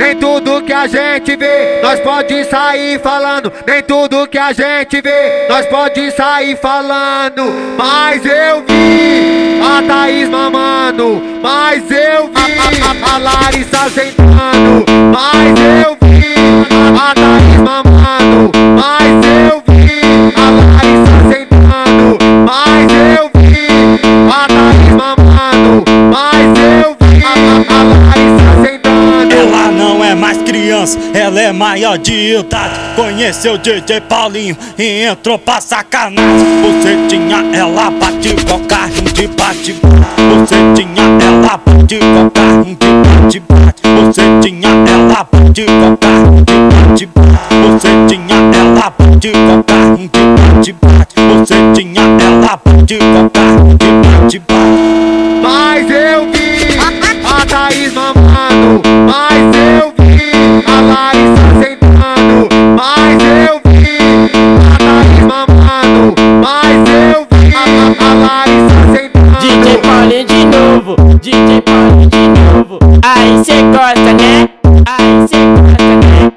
Nem tudo que a gente vê, nós pode sair falando. Nem tudo que a gente vê, nós pode sair falando. Mas eu vi a Thaís mamando. Mas eu vi a, a, a Larissa sentando. Mas eu vi a, Thaís mamando. Mas eu vi a criança, ela é maior de idade. Conheceu DJ Paulinho e entrou pra sacanagem. Você tinha ela bate com carrinho de bate Você tinha ela bate com carrinho de bate. Você tinha ela bate com carrinho de bate. Você tinha ela bate com carrinho de bate. Você tinha ela bate com carrinho de bate. Mas eu vi a Thaís mamando. Mas eu vi DJ Paulinho de novo. Aí cê gosta, né? Aí cê gosta, né?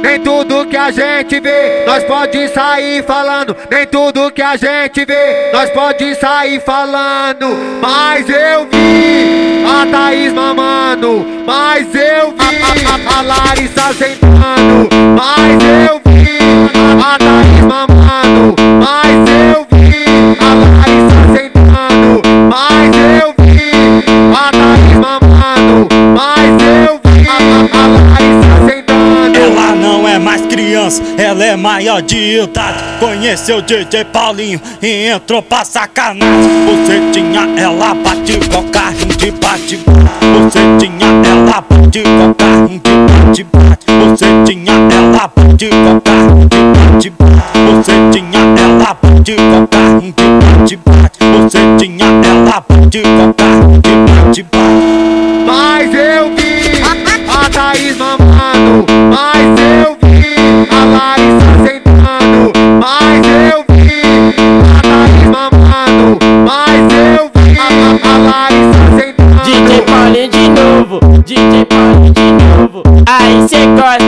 Nem tudo que a gente vê, nós pode sair falando. Nem tudo que a gente vê, nós pode sair falando. Mas eu vi a Thaís mamando. Mas eu vi a, a, a Larissa sentando. Mas eu vi a Thaís mamando. Mas eu vi. Mas eu vi a Thaís mamando. Mas eu vi a, a, Larissa sentando. Ela não é mais criança, ela é maior de idade. Conheceu DJ Paulinho e entrou pra sacanagem. Você tinha ela bate com carrinho de bate Você tinha ela bate com carrinho de bate. Você tinha ela bate com carrinho de bate. Você tinha ela bate com carrinho de bate bate. Você tinha ela com carrinho de bate bate. Mas eu vi a Thaís mamando. Mas eu vi a Larissa sentando. Mas eu vi a Thaís mamando. Mas eu vi a, a, Larissa sentando. DJ Paulinho de novo, DJ Paulinho de novo. Aí cê né?